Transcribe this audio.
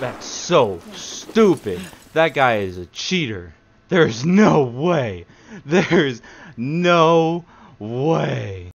That's so stupid. That guy is a cheater. There's no way. There's no way.